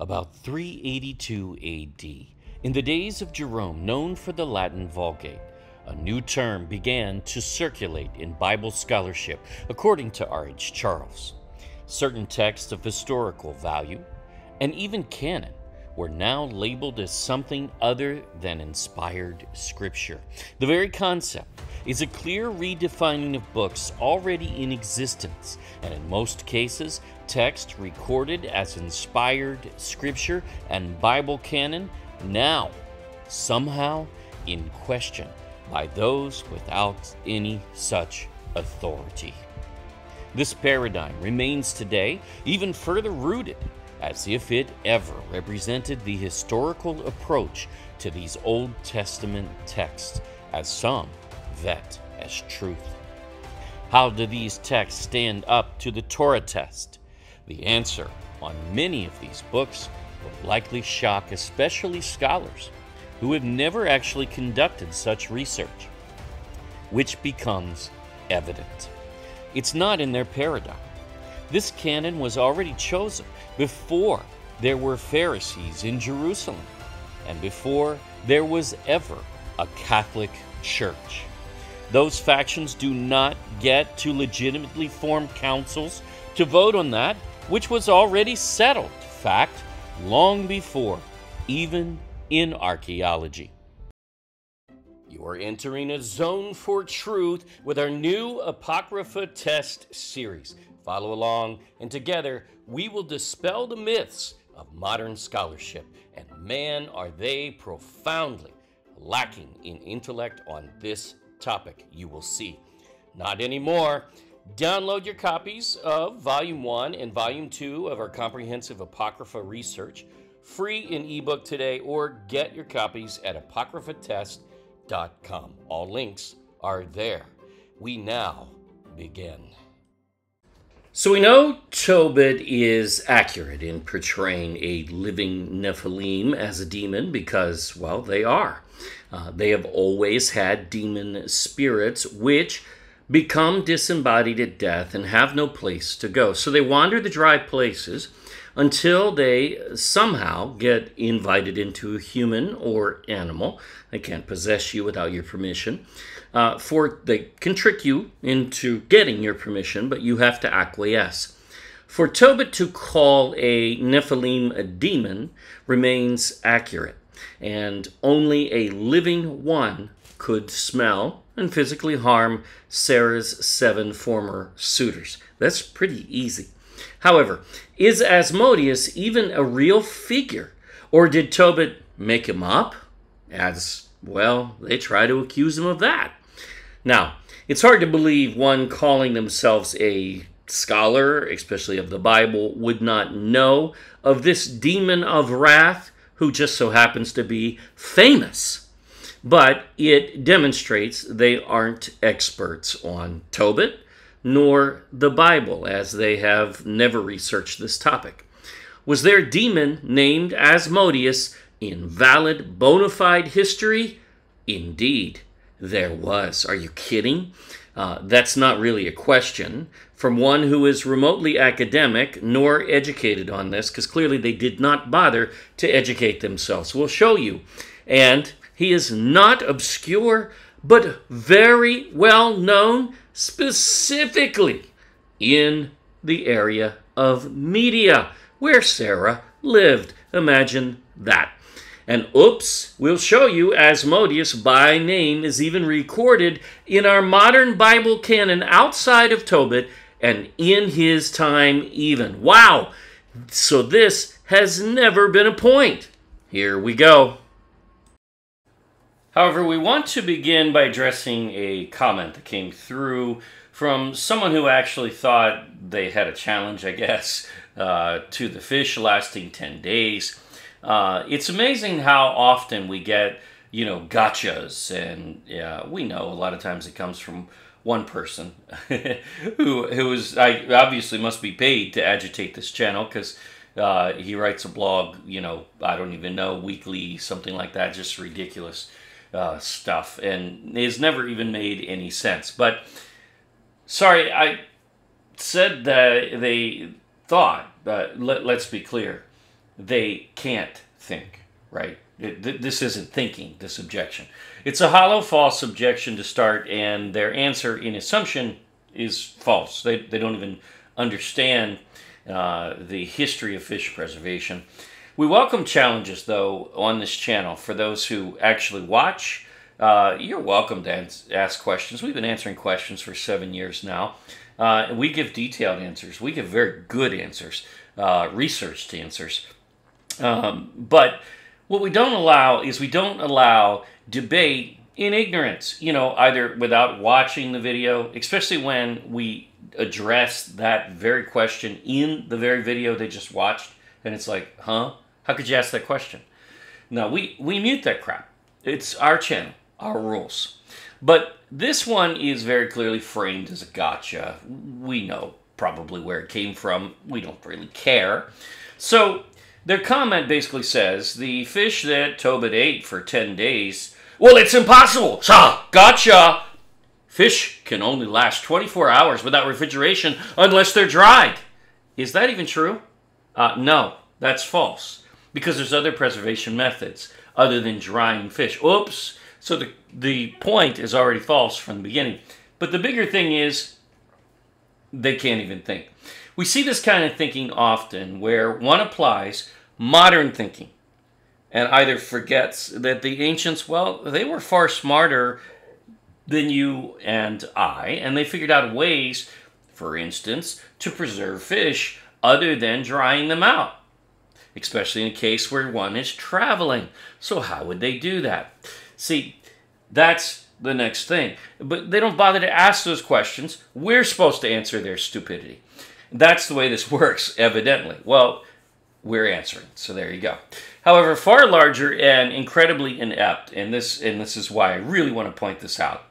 About 382 AD, in the days of Jerome, known for the Latin Vulgate, a new term began to circulate in Bible scholarship, according to R.H. Charles. Certain texts of historical value, and even canon, were now labeled as something other than inspired scripture. The very concept is a clear redefining of books already in existence, and in most cases, text recorded as inspired scripture and Bible canon now somehow in question by those without any such authority. This paradigm remains today even further rooted as if it ever represented the historical approach to these Old Testament texts, as some vet as truth. How do these texts stand up to the Torah test? The answer on many of these books will likely shock especially scholars who have never actually conducted such research, which becomes evident. It's not in their paradigm. This canon was already chosen before there were Pharisees in Jerusalem and before there was ever a Catholic Church. Those factions do not get to legitimately form councils to vote on that, which was already settled, fact, long before, even in archaeology. You are entering a zone for truth with our new Apocrypha Test series. Follow along, and together we will dispel the myths of modern scholarship. And man, are they profoundly lacking in intellect on this topic, you will see. Not anymore. Download your copies of Volume 1 and Volume 2 of our comprehensive Apocrypha research free in ebook today or get your copies at apocryphatest.com. All links are there. We now begin. So we know Tobit is accurate in portraying a living Nephilim as a demon because, well, they are. Uh, they have always had demon spirits which become disembodied at death and have no place to go. So they wander the dry places until they somehow get invited into a human or animal. They can't possess you without your permission. Uh, for they can trick you into getting your permission, but you have to acquiesce. For Tobit to call a Nephilim a demon remains accurate and only a living one could smell and physically harm Sarah's seven former suitors. That's pretty easy. However, is Asmodeus even a real figure? Or did Tobit make him up? As, well, they try to accuse him of that. Now, it's hard to believe one calling themselves a scholar, especially of the Bible, would not know of this demon of wrath who just so happens to be famous. But it demonstrates they aren't experts on Tobit nor the Bible, as they have never researched this topic. Was their demon named Asmodeus in valid bona fide history? Indeed, there was. Are you kidding? Uh, that's not really a question from one who is remotely academic nor educated on this, because clearly they did not bother to educate themselves. We'll show you. And he is not obscure, but very well known, specifically in the area of Media, where Sarah lived. Imagine that. And oops, we'll show you Asmodeus by name is even recorded in our modern Bible canon outside of Tobit and in his time even. Wow! So this has never been a point. Here we go. However, we want to begin by addressing a comment that came through from someone who actually thought they had a challenge, I guess, uh, to the fish lasting 10 days. Uh, it's amazing how often we get, you know, gotchas, and yeah, we know a lot of times it comes from one person who who is I obviously must be paid to agitate this channel because uh, he writes a blog, you know, I don't even know weekly, something like that, just ridiculous uh, stuff, and has never even made any sense. But sorry, I said that they thought, but let, let's be clear they can't think, right? this isn't thinking, this objection. It's a hollow, false objection to start, and their answer in assumption is false. They, they don't even understand uh, the history of fish preservation. We welcome challenges, though, on this channel for those who actually watch. Uh, you're welcome to ask questions. We've been answering questions for seven years now. Uh, we give detailed answers. We give very good answers, uh, researched answers. Um, but what we don't allow is we don't allow debate in ignorance, you know, either without watching the video, especially when we address that very question in the very video they just watched, and it's like, huh? How could you ask that question? No, we, we mute that crap. It's our channel, our rules. But this one is very clearly framed as a gotcha. We know probably where it came from. We don't really care. So their comment basically says the fish that Tobit ate for 10 days, well, it's impossible. Sa, gotcha. Fish can only last 24 hours without refrigeration unless they're dried. Is that even true? Uh, no, that's false because there's other preservation methods other than drying fish. Oops. So the, the point is already false from the beginning. But the bigger thing is they can't even think. We see this kind of thinking often where one applies modern thinking and either forgets that the ancients, well, they were far smarter than you and I, and they figured out ways, for instance, to preserve fish other than drying them out, especially in a case where one is traveling. So, how would they do that? See, that's the next thing. But they don't bother to ask those questions. We're supposed to answer their stupidity. That's the way this works, evidently. Well, we're answering. So there you go. However, far larger and incredibly inept, and this and this is why I really want to point this out.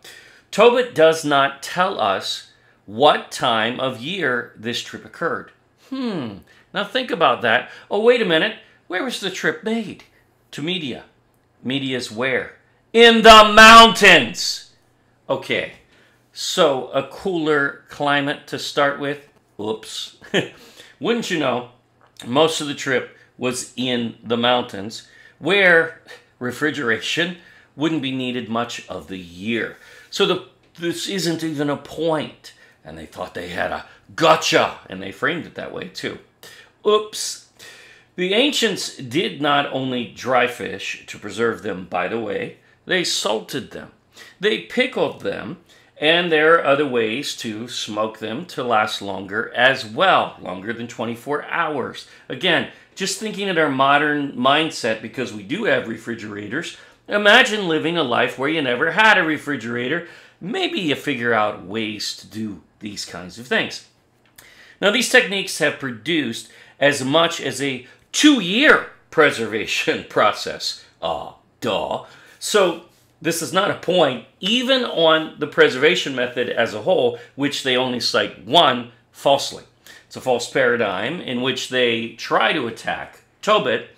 Tobit does not tell us what time of year this trip occurred. Hmm. Now think about that. Oh, wait a minute. Where was the trip made? To Media. Media's where? In the mountains. Okay. So a cooler climate to start with? Oops. Wouldn't you know, most of the trip was in the mountains where refrigeration wouldn't be needed much of the year. So the, this isn't even a point. And they thought they had a gotcha, and they framed it that way too. Oops. The ancients did not only dry fish to preserve them, by the way, they salted them. They pickled them and there are other ways to smoke them to last longer as well, longer than 24 hours. Again, just thinking at our modern mindset, because we do have refrigerators, imagine living a life where you never had a refrigerator. Maybe you figure out ways to do these kinds of things. Now, these techniques have produced as much as a two year preservation process. Ah, duh. So, this is not a point, even on the preservation method as a whole, which they only cite one falsely. It's a false paradigm in which they try to attack Tobit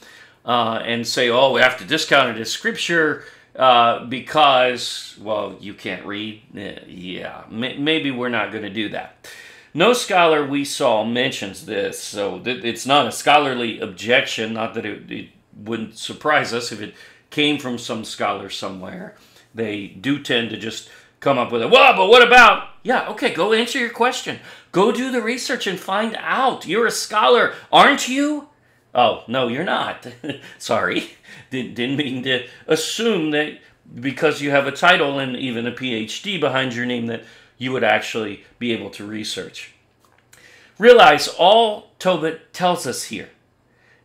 uh, and say, oh, we have to discount it as scripture uh, because, well, you can't read. Uh, yeah, maybe we're not going to do that. No scholar we saw mentions this, so it's not a scholarly objection, not that it, it wouldn't surprise us if it came from some scholar somewhere. They do tend to just come up with it. Well, but what about? Yeah, okay, go answer your question. Go do the research and find out. You're a scholar, aren't you? Oh, no, you're not. Sorry. Did, didn't mean to assume that because you have a title and even a PhD behind your name that you would actually be able to research. Realize all Tobit tells us here,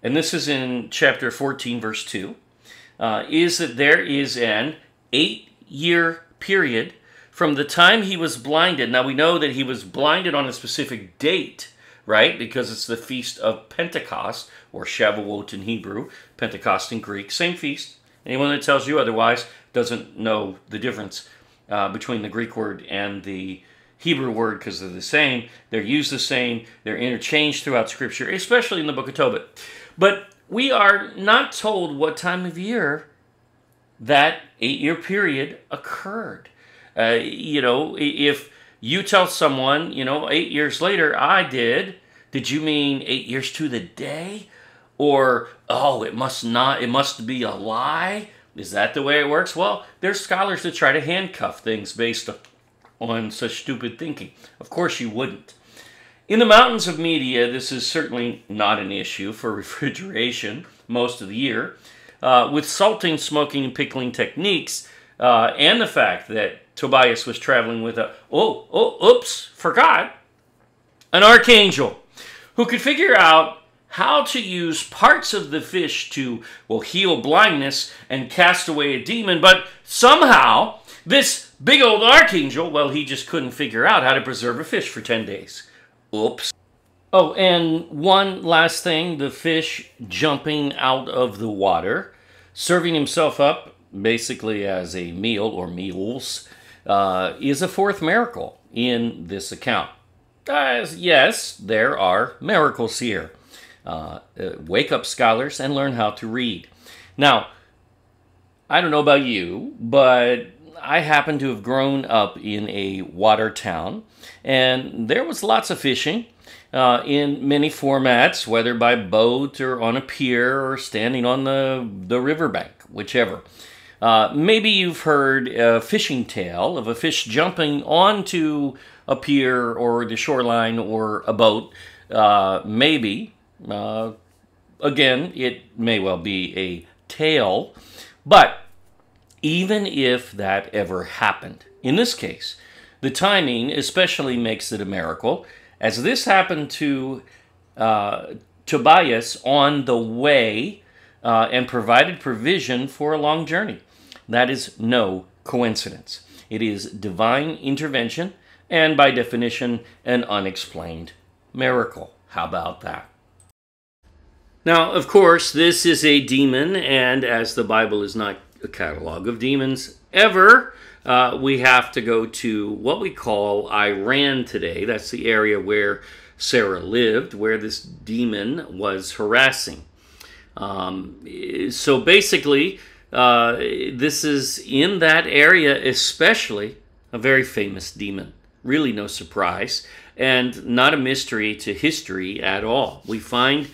and this is in chapter 14, verse 2 uh, is that there is an eight year period from the time he was blinded. Now we know that he was blinded on a specific date, right? Because it's the feast of Pentecost, or Shavuot in Hebrew, Pentecost in Greek, same feast. Anyone that tells you otherwise doesn't know the difference uh, between the Greek word and the Hebrew word because they're the same. They're used the same. They're interchanged throughout Scripture, especially in the book of Tobit. But we are not told what time of year that eight year period occurred. Uh, you know, if you tell someone, you know, eight years later, I did, did you mean eight years to the day? or oh, it must not, it must be a lie. Is that the way it works? Well, there's scholars that try to handcuff things based on such stupid thinking. Of course, you wouldn't. In the mountains of media, this is certainly not an issue for refrigeration most of the year. Uh, with salting, smoking, and pickling techniques, uh, and the fact that Tobias was traveling with a, oh, oh, oops, forgot, an archangel who could figure out how to use parts of the fish to, well, heal blindness and cast away a demon, but somehow this big old archangel, well, he just couldn't figure out how to preserve a fish for 10 days. Oops. Oh, and one last thing the fish jumping out of the water, serving himself up basically as a meal or meals, uh, is a fourth miracle in this account. Uh, yes, there are miracles here. Uh, uh, wake up, scholars, and learn how to read. Now, I don't know about you, but I happen to have grown up in a water town, and there was lots of fishing uh, in many formats, whether by boat or on a pier or standing on the, the riverbank, whichever. Uh, maybe you've heard a fishing tale of a fish jumping onto a pier or the shoreline or a boat. Uh, maybe uh, again, it may well be a tale, but even if that ever happened, in this case, the timing especially makes it a miracle, as this happened to uh, Tobias on the way uh, and provided provision for a long journey. That is no coincidence. It is divine intervention and, by definition, an unexplained miracle. How about that? Now, of course, this is a demon, and as the Bible is not a catalog of demons ever, uh, we have to go to what we call Iran today. That's the area where Sarah lived, where this demon was harassing. Um, so basically, uh, this is in that area, especially a very famous demon. Really, no surprise, and not a mystery to history at all. We find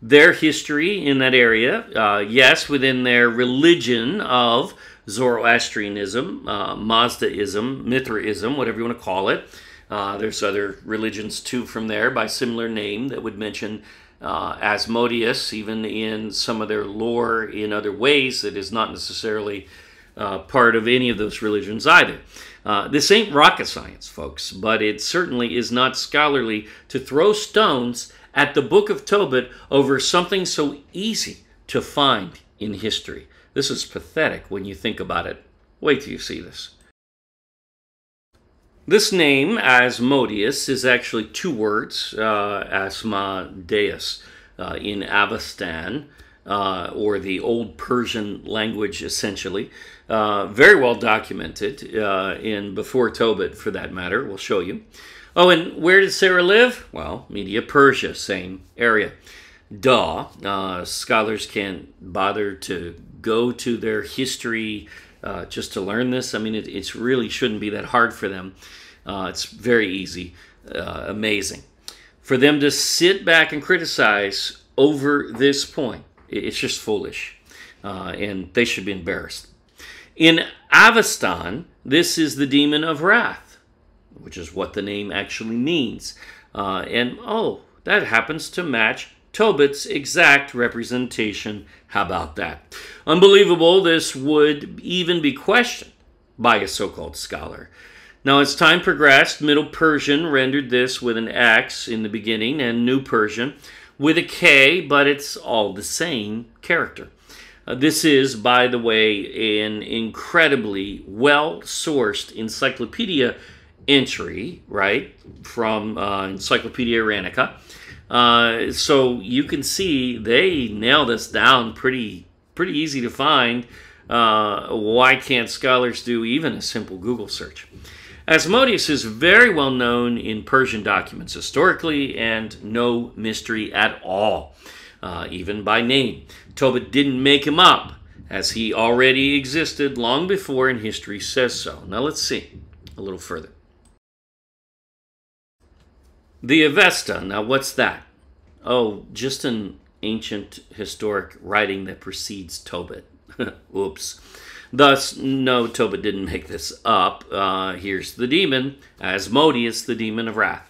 their history in that area. Uh, yes, within their religion of Zoroastrianism, uh, Mazdaism, Mithraism, whatever you want to call it. Uh, there's other religions too from there by similar name that would mention uh, Asmodeus, even in some of their lore in other ways that is not necessarily uh, part of any of those religions either. Uh, this ain't rocket science, folks, but it certainly is not scholarly to throw stones at the book of Tobit over something so easy to find in history. This is pathetic when you think about it. Wait till you see this. This name, Asmodeus, is actually two words, uh, Asmodeus, uh, in Avestan, uh, or the Old Persian language, essentially. Uh, very well documented uh, in Before Tobit, for that matter. We'll show you. Oh, and where did Sarah live? Well, Media Persia, same area. Duh. Uh, scholars can't bother to go to their history uh, just to learn this. I mean, it it's really shouldn't be that hard for them. Uh, it's very easy, uh, amazing. For them to sit back and criticize over this point, it's just foolish. Uh, and they should be embarrassed. In Avestan, this is the demon of wrath which is what the name actually means. Uh, and oh, that happens to match Tobit's exact representation. How about that? Unbelievable, this would even be questioned by a so called scholar. Now, as time progressed, Middle Persian rendered this with an X in the beginning and New Persian with a K, but it's all the same character. Uh, this is, by the way, an incredibly well sourced encyclopedia entry, right, from uh, Encyclopedia Iranica. Uh, so you can see they nail this down pretty pretty easy to find. Uh, why can't scholars do even a simple Google search? Asmodeus is very well known in Persian documents historically and no mystery at all, uh, even by name. Tobit didn't make him up, as he already existed long before, and history says so. Now let's see a little further. The Avesta, now what's that? Oh, just an ancient historic writing that precedes Tobit. Oops. Thus, no, Tobit didn't make this up. Uh, here's the demon, Asmodeus, the demon of wrath.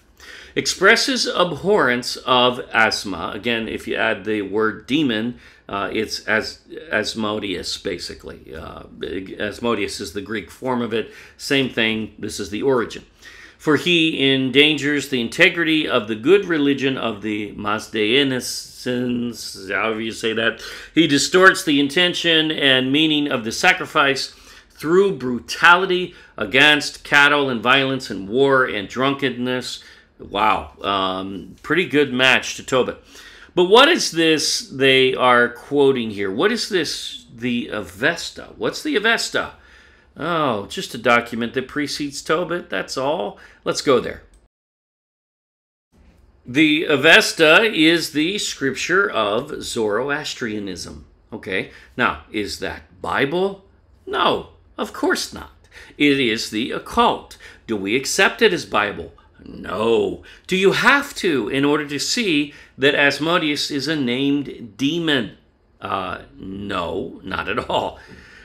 Expresses abhorrence of Aeshma. Again, if you add the word demon, uh, it's as Asmodeus, basically. Uh, Asmodeus is the Greek form of it. Same thing, this is the origin for he endangers the integrity of the good religion of the Mazdaeans, however you say that. He distorts the intention and meaning of the sacrifice through brutality against cattle and violence and war and drunkenness. Wow, um, pretty good match to Tobit. But what is this they are quoting here? What is this, the Avesta? What's the Avesta? Oh, just a document that precedes Tobit, that's all. Let's go there. The Avesta is the scripture of Zoroastrianism. Okay, now, is that Bible? No, of course not. It is the occult. Do we accept it as Bible? No. Do you have to in order to see that Asmodeus is a named demon? Uh, no, not at all.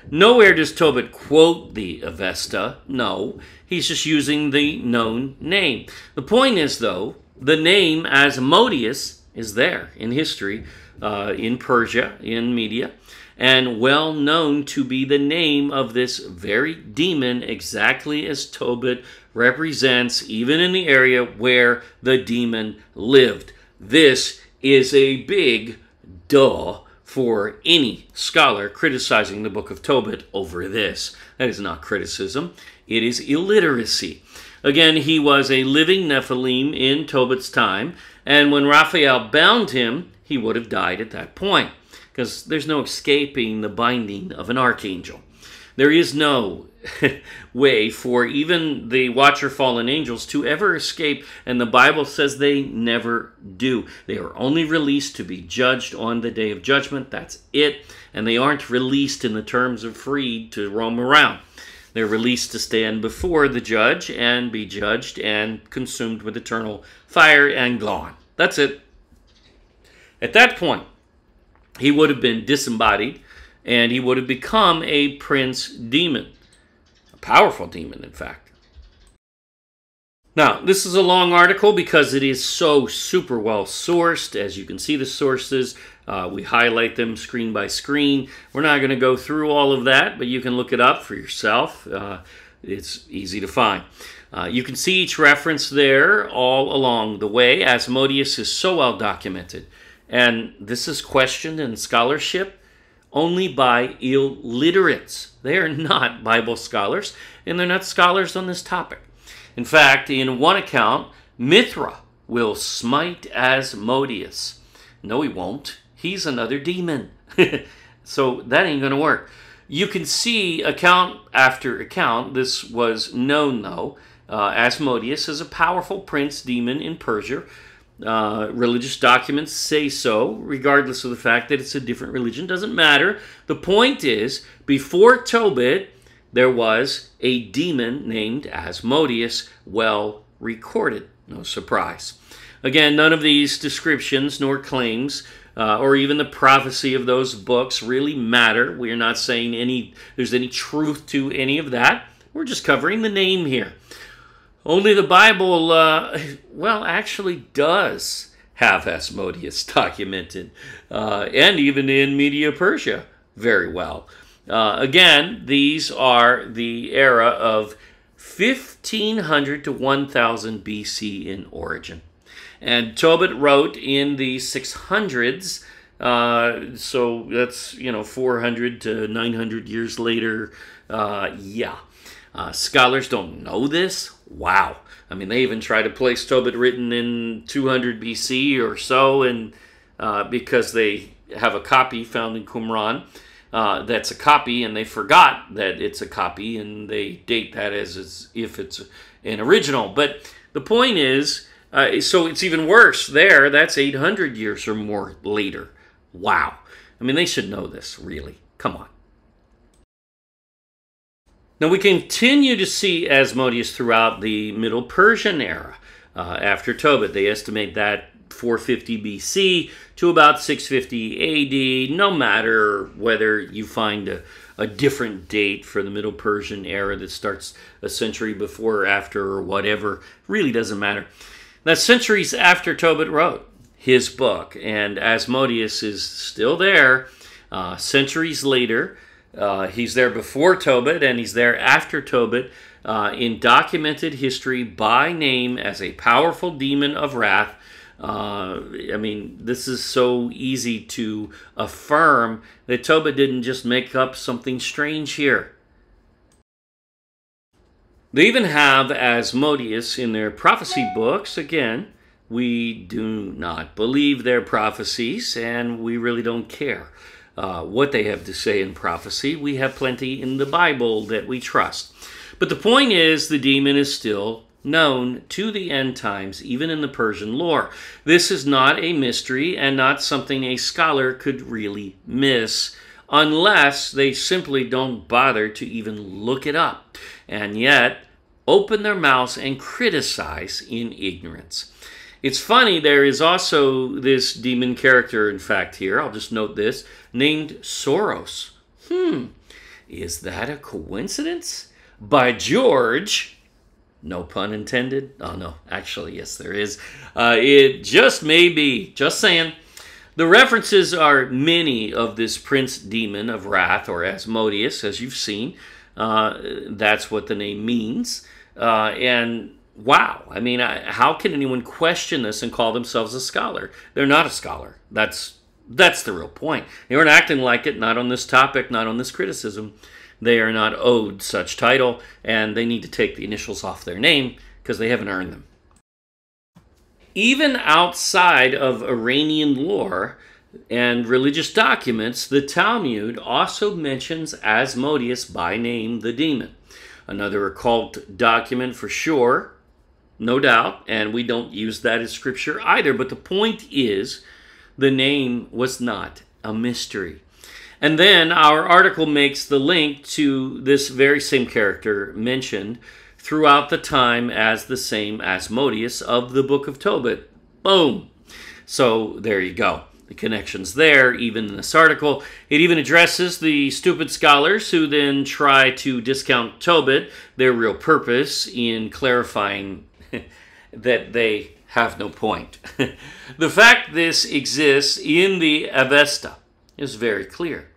Nowhere does Tobit quote the Avesta. No, he's just using the known name. The point is, though, the name Asmodeus is there in history, uh, in Persia, in Media, and well known to be the name of this very demon, exactly as Tobit represents, even in the area where the demon lived. This is a big duh for any scholar criticizing the book of Tobit over this. That is not criticism, it is illiteracy. Again, he was a living Nephilim in Tobit's time, and when Raphael bound him, he would have died at that point, because there's no escaping the binding of an archangel. There is no way for even the watcher fallen angels to ever escape, and the Bible says they never do. They are only released to be judged on the day of judgment. That's it. And they aren't released in the terms of freed to roam around. They're released to stand before the judge and be judged and consumed with eternal fire and gone. That's it. At that point, he would have been disembodied and he would have become a prince demon. A powerful demon, in fact. Now, this is a long article because it is so super well sourced. As you can see the sources, uh, we highlight them screen by screen. We're not going to go through all of that, but you can look it up for yourself. Uh, it's easy to find. Uh, you can see each reference there all along the way. Asmodeus is so well documented. And this is questioned in scholarship only by illiterates. They are not Bible scholars, and they're not scholars on this topic. In fact, in one account, Mithra will smite Asmodeus. No, he won't. He's another demon. so that ain't going to work. You can see account after account. This was known, though. Uh, Asmodeus is a powerful prince demon in Persia uh, religious documents say so, regardless of the fact that it's a different religion. Doesn't matter. The point is, before Tobit, there was a demon named Asmodeus, well recorded. No surprise. Again, none of these descriptions nor claims uh, or even the prophecy of those books really matter. We are not saying any there's any truth to any of that. We're just covering the name here. Only the Bible, uh, well, actually does have Asmodeus documented, uh, and even in Media Persia very well. Uh, again, these are the era of 1500 to 1000 BC in origin. And Tobit wrote in the 600s, uh, so that's, you know, 400 to 900 years later. Uh, yeah. Uh, scholars don't know this. Wow. I mean, they even try to place Tobit written in 200 BC or so, and uh, because they have a copy found in Qumran uh, that's a copy, and they forgot that it's a copy, and they date that as, as if it's an original. But the point is, uh, so it's even worse there. That's 800 years or more later. Wow. I mean, they should know this, really. Come on. Now we continue to see Asmodeus throughout the Middle Persian era. Uh, after Tobit, they estimate that 450 BC to about 650 AD, no matter whether you find a, a different date for the Middle Persian era that starts a century before or after or whatever, really doesn't matter. That's centuries after Tobit wrote his book, and Asmodeus is still there uh, centuries later. Uh, he's there before Tobit and he's there after Tobit uh, in documented history by name as a powerful demon of wrath. Uh, I mean, this is so easy to affirm that Tobit didn't just make up something strange here. They even have Asmodeus in their prophecy books. Again, we do not believe their prophecies and we really don't care uh, what they have to say in prophecy. We have plenty in the Bible that we trust. But the point is, the demon is still known to the end times, even in the Persian lore. This is not a mystery and not something a scholar could really miss unless they simply don't bother to even look it up and yet open their mouths and criticize in ignorance. It's funny, there is also this demon character, in fact, here, I'll just note this, named Soros. Hmm, is that a coincidence? By George, no pun intended. Oh, no, actually, yes, there is. Uh, it just may be, just saying. The references are many of this prince demon of wrath, or Asmodeus, as you've seen. Uh, that's what the name means. Uh, and wow, I mean, I, how can anyone question this and call themselves a scholar? They're not a scholar. That's that's the real point. They aren't acting like it, not on this topic, not on this criticism. They are not owed such title, and they need to take the initials off their name because they haven't earned them. Even outside of Iranian lore and religious documents, the Talmud also mentions Asmodeus by name, the demon. Another occult document for sure no doubt, and we don't use that as scripture either. But the point is, the name was not a mystery. And then our article makes the link to this very same character mentioned throughout the time as the same Asmodeus of the book of Tobit. Boom. So there you go. The connection's there, even in this article. It even addresses the stupid scholars who then try to discount Tobit, their real purpose in clarifying that they have no point. the fact this exists in the Avesta is very clear.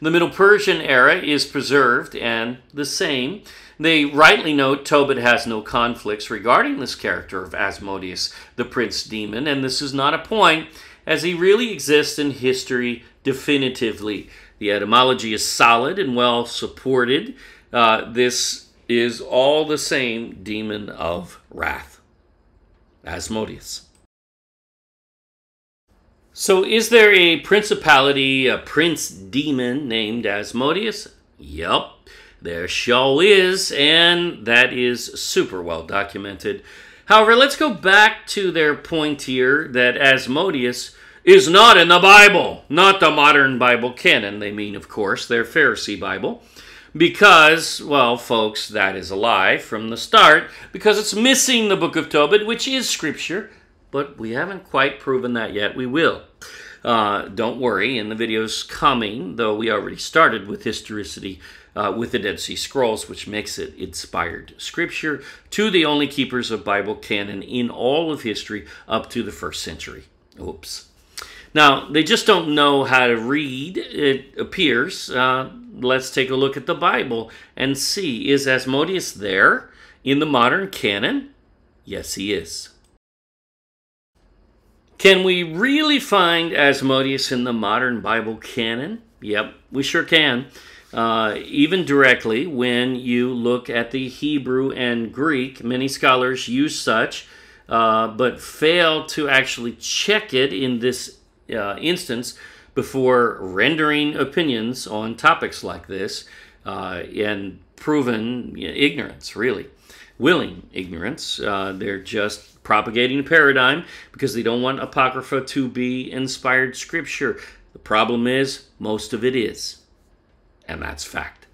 The Middle Persian era is preserved and the same. They rightly note Tobit has no conflicts regarding this character of Asmodeus, the prince demon, and this is not a point, as he really exists in history definitively. The etymology is solid and well supported. Uh, this is all the same demon of wrath. Asmodeus. So, is there a principality, a prince demon named Asmodeus? Yup, there sure is, and that is super well documented. However, let's go back to their point here that Asmodeus is not in the Bible, not the modern Bible canon. They mean, of course, their Pharisee Bible because, well, folks, that is a lie from the start, because it's missing the book of Tobit, which is scripture, but we haven't quite proven that yet. We will. Uh, don't worry, in the videos coming, though we already started with historicity uh, with the Dead Sea Scrolls, which makes it inspired scripture to the only keepers of Bible canon in all of history up to the first century. Oops. Now, they just don't know how to read, it appears. Uh, let's take a look at the Bible and see is Asmodeus there in the modern canon? Yes, he is. Can we really find Asmodeus in the modern Bible canon? Yep, we sure can. Uh, even directly, when you look at the Hebrew and Greek, many scholars use such, uh, but fail to actually check it in this uh, instance before rendering opinions on topics like this uh, and proven ignorance, really. Willing ignorance. Uh, they're just propagating a paradigm because they don't want Apocrypha to be inspired scripture. The problem is, most of it is. And that's fact.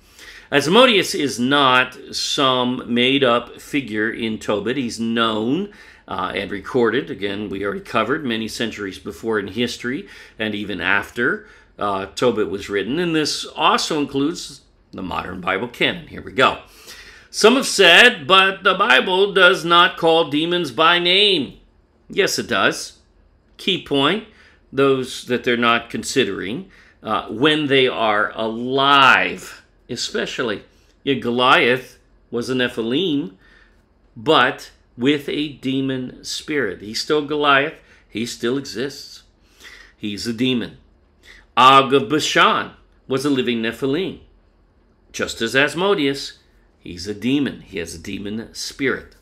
Asmodeus is not some made up figure in Tobit. He's known uh, and recorded. Again, we already covered many centuries before in history and even after uh, Tobit was written. And this also includes the modern Bible canon. Here we go. Some have said, but the Bible does not call demons by name. Yes, it does. Key point those that they're not considering uh, when they are alive, especially. Yeah, Goliath was a Nephilim, but with a demon spirit. He's still Goliath, he still exists. He's a demon. Og of Bashan was a living Nephilim. Just as Asmodeus, he's a demon. He has a demon spirit.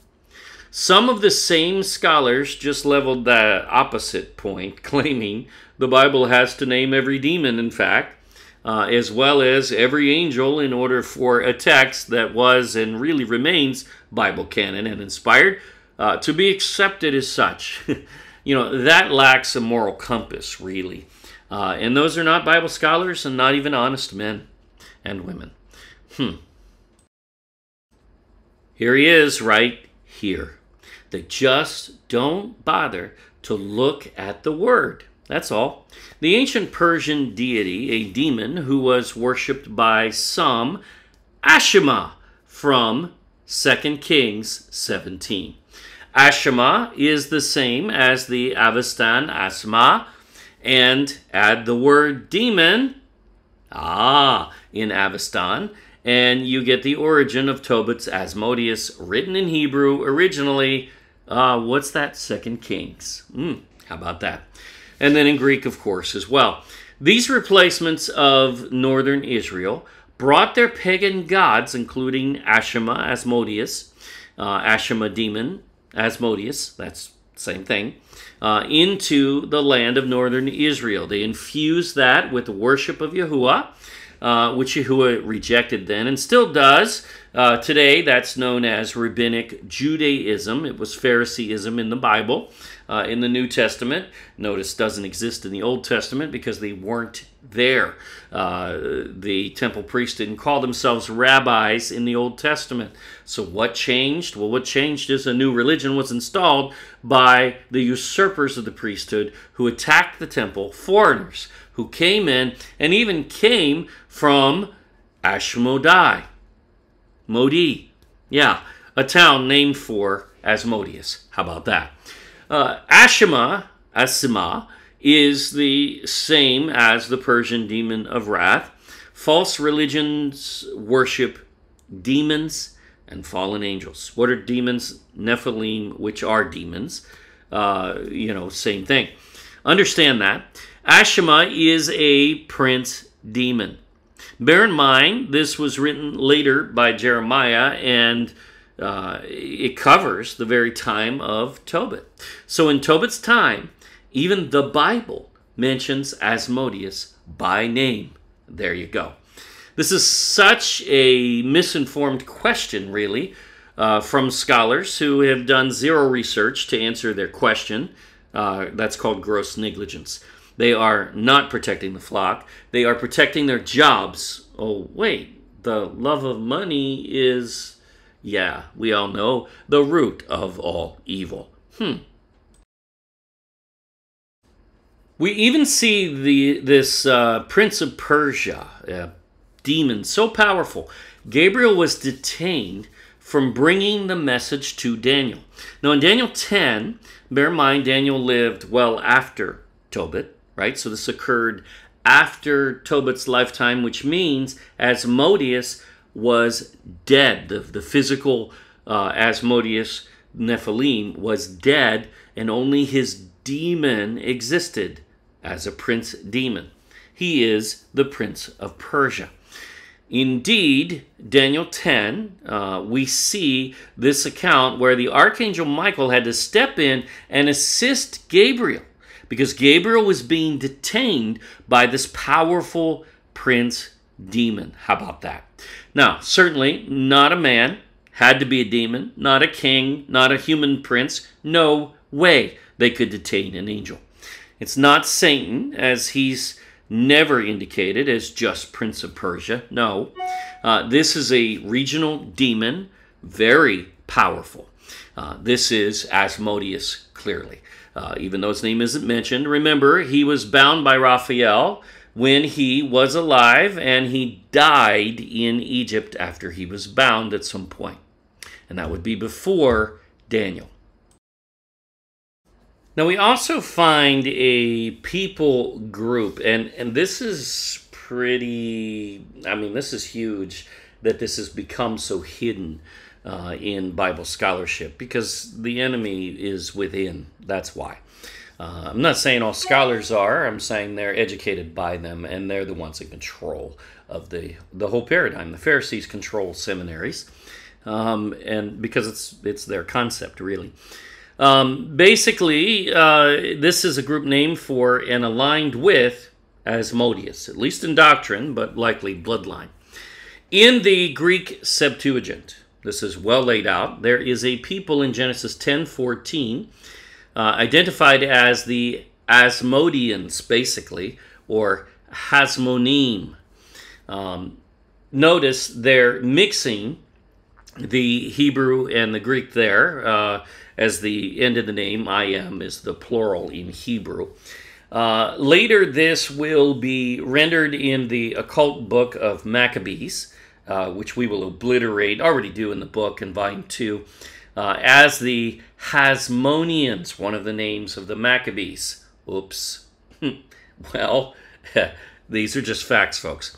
Some of the same scholars just leveled the opposite point, claiming the Bible has to name every demon, in fact, uh, as well as every angel, in order for a text that was and really remains Bible canon and inspired uh, to be accepted as such. you know, that lacks a moral compass, really. Uh, and those are not Bible scholars and not even honest men and women. Hmm. Here he is, right here. They just don't bother to look at the word. That's all. The ancient Persian deity, a demon who was worshipped by some, Ashima, from 2 Kings 17. Ashima is the same as the Avestan Asma, and add the word demon, ah, in Avestan, and you get the origin of Tobit's Asmodeus, written in Hebrew originally uh, what's that? Second Kings. Mm, how about that? And then in Greek, of course, as well. These replacements of northern Israel brought their pagan gods, including Ashima, Asmodeus, uh, Ashima demon, Asmodeus, that's same thing, uh, into the land of northern Israel. They infused that with the worship of Yahuwah, uh, which Yahuwah rejected then and still does uh, today, that's known as Rabbinic Judaism. It was Phariseeism in the Bible. Uh, in the New Testament, notice doesn't exist in the Old Testament because they weren't there. Uh, the temple priests didn't call themselves rabbis in the Old Testament. So, what changed? Well, what changed is a new religion was installed by the usurpers of the priesthood who attacked the temple, foreigners who came in and even came from Ashmodai Modi. Yeah, a town named for Asmodeus. How about that? Uh, Ashima, Asima, is the same as the Persian demon of wrath. False religions worship demons and fallen angels. What are demons? Nephilim, which are demons. Uh, you know, same thing. Understand that. Ashima is a prince demon. Bear in mind, this was written later by Jeremiah and uh, it covers the very time of Tobit. So in Tobit's time, even the Bible mentions Asmodeus by name. There you go. This is such a misinformed question, really, uh, from scholars who have done zero research to answer their question. Uh, that's called gross negligence. They are not protecting the flock, they are protecting their jobs. Oh, wait, the love of money is, yeah, we all know, the root of all evil. Hmm. We even see the this uh, Prince of Persia, demon so powerful. Gabriel was detained from bringing the message to Daniel. Now, in Daniel 10, bear in mind, Daniel lived well after Tobit right? So this occurred after Tobit's lifetime, which means Asmodeus was dead. The, the physical uh, Asmodeus Nephilim was dead, and only his demon existed as a prince demon. He is the prince of Persia. Indeed, Daniel 10, uh, we see this account where the archangel Michael had to step in and assist Gabriel because Gabriel was being detained by this powerful prince demon. How about that? Now, certainly not a man, had to be a demon, not a king, not a human prince. No way they could detain an angel. It's not Satan, as he's never indicated as just Prince of Persia. No. Uh, this is a regional demon, very powerful. Uh, this is Asmodeus, clearly. Uh, even though his name isn't mentioned, remember, he was bound by Raphael when he was alive, and he died in Egypt after he was bound at some point. And that would be before Daniel. Now, we also find a people group, and, and this is pretty, I mean, this is huge that this has become so hidden uh, in Bible scholarship because the enemy is within. That's why. Uh, I'm not saying all scholars are. I'm saying they're educated by them, and they're the ones in control of the the whole paradigm. The Pharisees control seminaries, um, and because it's it's their concept really. Um, basically, uh, this is a group name for and aligned with Asmodeus, at least in doctrine, but likely bloodline. In the Greek Septuagint, this is well laid out. There is a people in Genesis 10:14 uh, identified as the Asmodeans, basically, or Hasmonim. Um, notice they're mixing the Hebrew and the Greek there, uh, as the end of the name, I am, is the plural in Hebrew. Uh, later, this will be rendered in the occult book of Maccabees, uh, which we will obliterate, already do in the book in volume 2 uh, as the Hasmoneans, one of the names of the Maccabees. Oops. well, these are just facts, folks.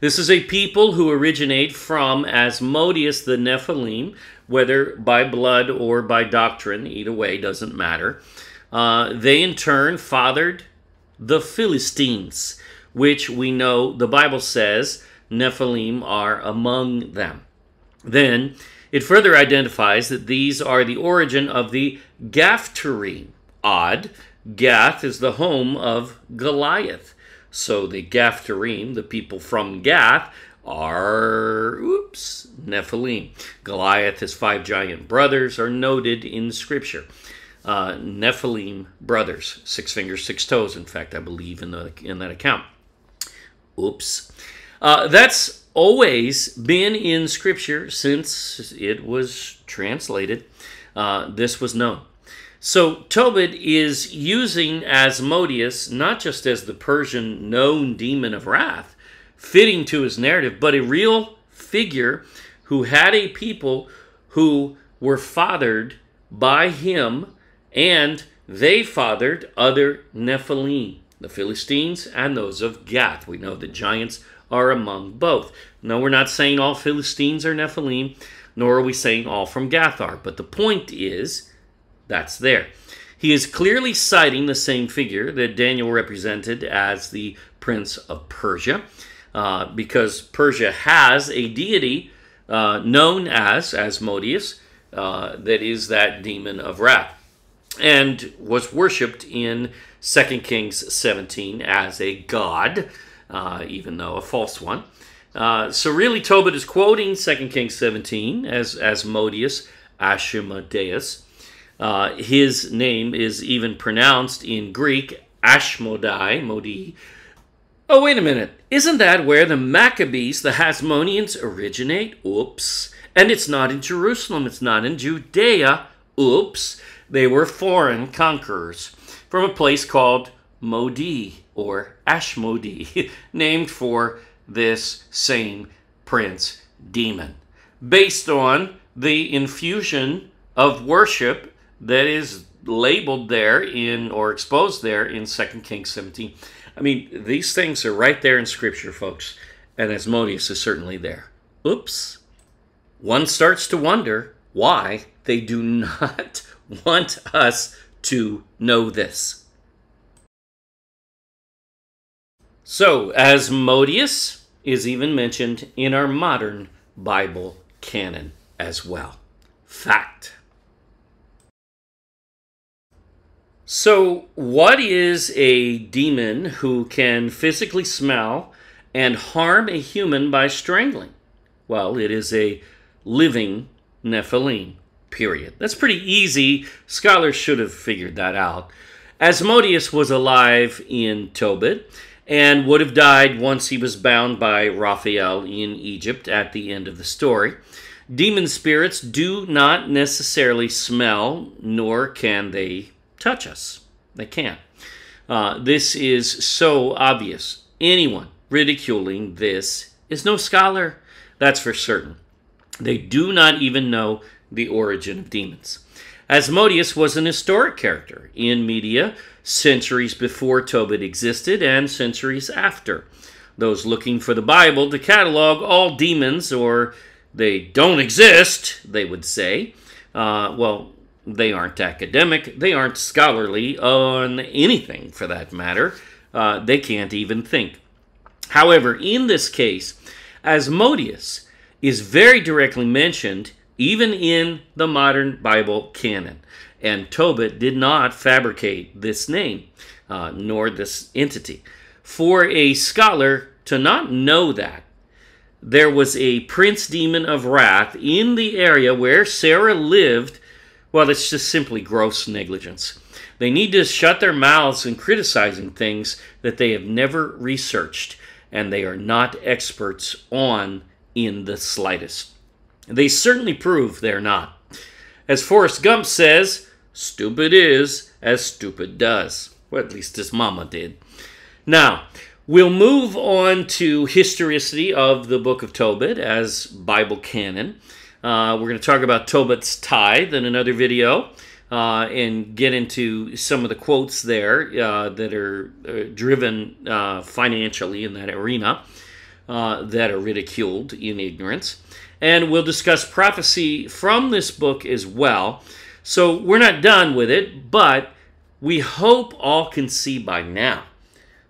This is a people who originate from Asmodeus the Nephilim, whether by blood or by doctrine, either way, doesn't matter. Uh, they in turn fathered the Philistines, which we know the Bible says Nephilim are among them. Then it further identifies that these are the origin of the Gaphtarim. Odd, Gath is the home of Goliath. So the Gaphtarim, the people from Gath, are, oops, Nephilim. Goliath, his five giant brothers, are noted in Scripture. Uh, Nephilim brothers, six fingers, six toes. In fact, I believe in the in that account. Oops, uh, that's always been in Scripture since it was translated. Uh, this was known. So Tobit is using Asmodeus not just as the Persian known demon of wrath, fitting to his narrative, but a real figure who had a people who were fathered by him and they fathered other Nephilim, the Philistines and those of Gath. We know the giants are among both. No, we're not saying all Philistines are Nephilim, nor are we saying all from Gathar, but the point is that's there. He is clearly citing the same figure that Daniel represented as the prince of Persia, uh, because Persia has a deity uh, known as Asmodeus, uh, that is that demon of wrath, and was worshipped in 2 Kings 17 as a god uh, even though a false one. Uh, so really, Tobit is quoting 2 Kings 17 as Asmodeus Asmodeus. Uh, his name is even pronounced in Greek Ashmodai, Modi. Oh, wait a minute. Isn't that where the Maccabees, the Hasmoneans, originate? Oops. And it's not in Jerusalem, it's not in Judea. Oops. They were foreign conquerors from a place called Modi or Ashmodi, named for this same prince demon, based on the infusion of worship that is labeled there in or exposed there in 2 Kings 17. I mean, these things are right there in Scripture, folks, and Asmodeus is certainly there. Oops. One starts to wonder why they do not want us to know this. So, Asmodeus is even mentioned in our modern Bible canon as well. Fact. So, what is a demon who can physically smell and harm a human by strangling? Well, it is a living Nephilim, period. That's pretty easy. Scholars should have figured that out. Asmodeus was alive in Tobit and would have died once he was bound by Raphael in Egypt at the end of the story. Demon spirits do not necessarily smell, nor can they touch us. They can't. Uh, this is so obvious. Anyone ridiculing this is no scholar, that's for certain. They do not even know the origin of demons. Asmodeus was an historic character in Media centuries before Tobit existed and centuries after. Those looking for the Bible to catalog all demons, or they don't exist, they would say. Uh, well, they aren't academic, they aren't scholarly on anything for that matter. Uh, they can't even think. However, in this case, Asmodeus is very directly mentioned even in the modern Bible canon. And Tobit did not fabricate this name, uh, nor this entity. For a scholar to not know that, there was a prince demon of wrath in the area where Sarah lived, well, it's just simply gross negligence. They need to shut their mouths in criticizing things that they have never researched and they are not experts on in the slightest. They certainly prove they're not. As Forrest Gump says, stupid is as stupid does. Well, at least his mama did. Now, we'll move on to historicity of the book of Tobit as Bible canon. Uh, we're going to talk about Tobit's tithe in another video uh, and get into some of the quotes there uh, that are uh, driven uh, financially in that arena uh, that are ridiculed in ignorance and we'll discuss prophecy from this book as well. So we're not done with it, but we hope all can see by now.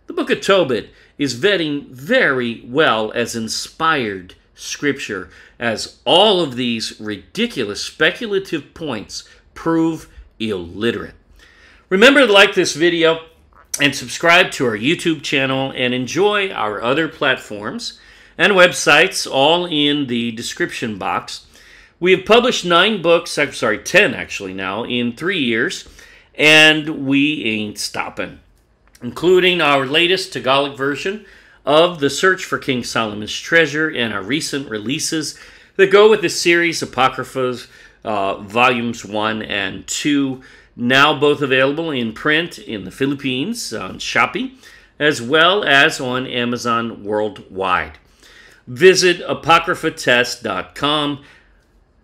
The book of Tobit is vetting very well as inspired scripture, as all of these ridiculous speculative points prove illiterate. Remember to like this video and subscribe to our YouTube channel and enjoy our other platforms and websites, all in the description box. We have published nine books, I'm sorry, 10 actually now, in three years, and we ain't stopping, including our latest Tagalog version of The Search for King Solomon's Treasure and our recent releases that go with the series Apocryphas, uh, volumes 1 and 2, now both available in print in the Philippines on Shopee, as well as on Amazon worldwide. Visit apocryphatest.com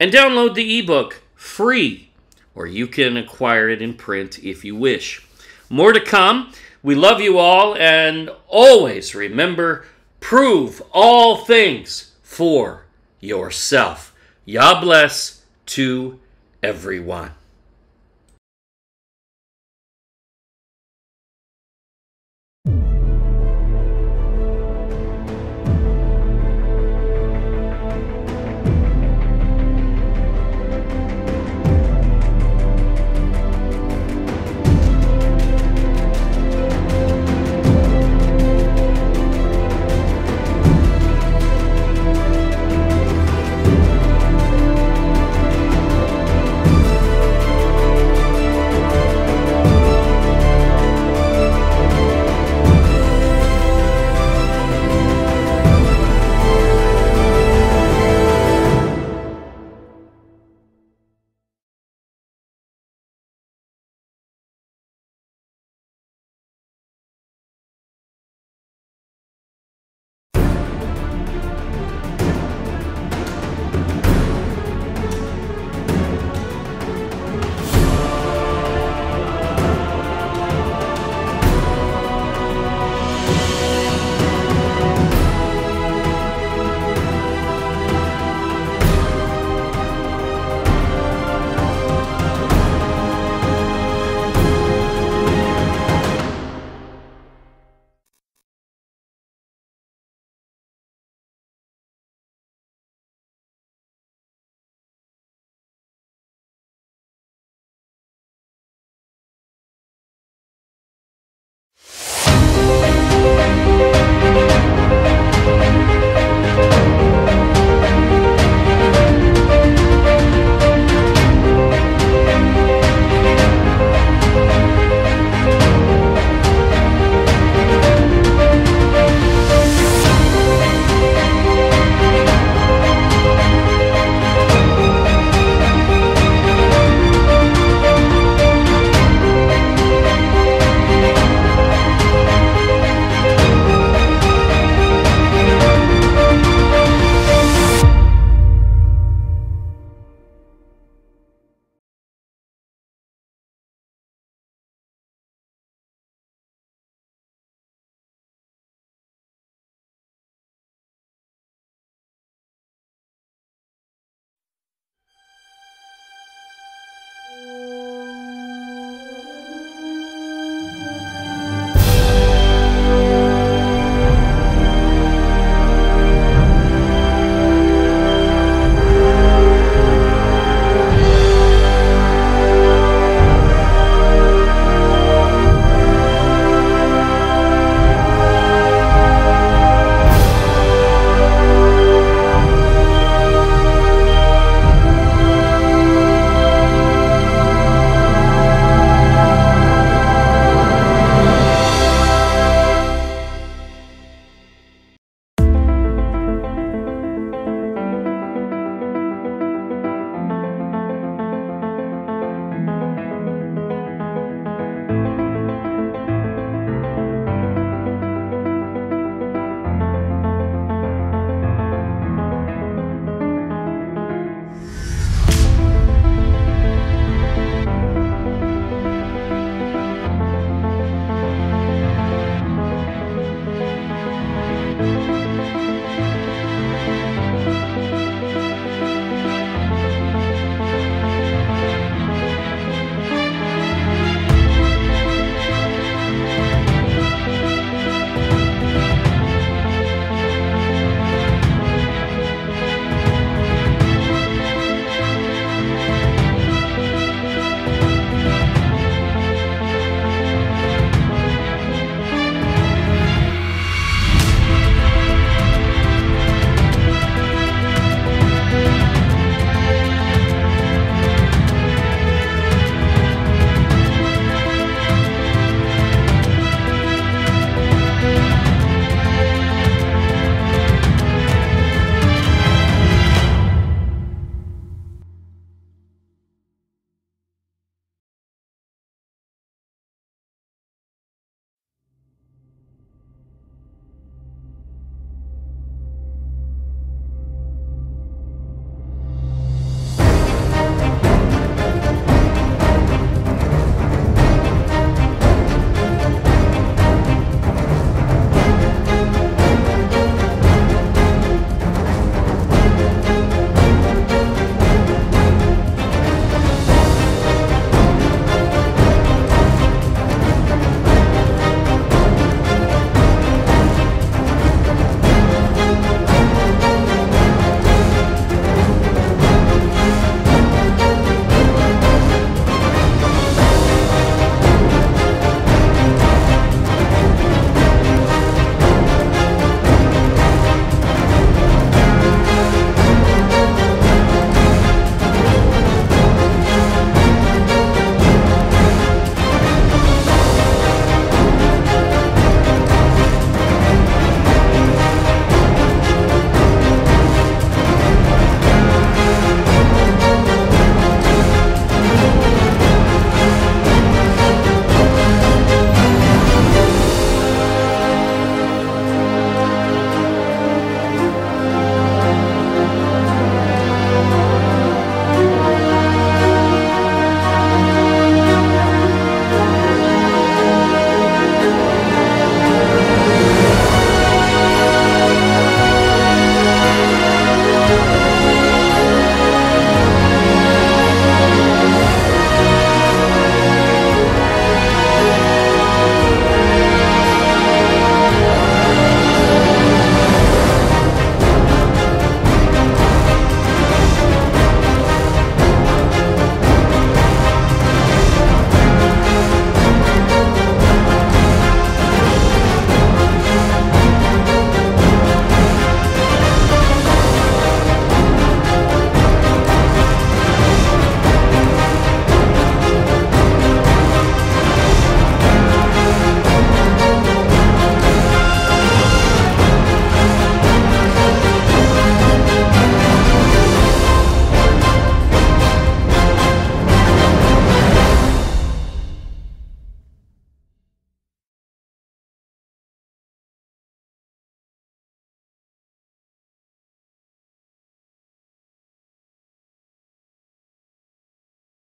and download the ebook free, or you can acquire it in print if you wish. More to come. We love you all, and always remember prove all things for yourself. Yah bless to everyone.